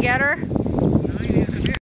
get her?